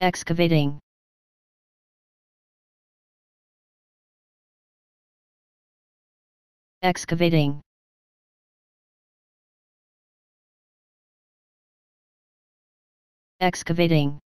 excavating. Excavating. Excavating.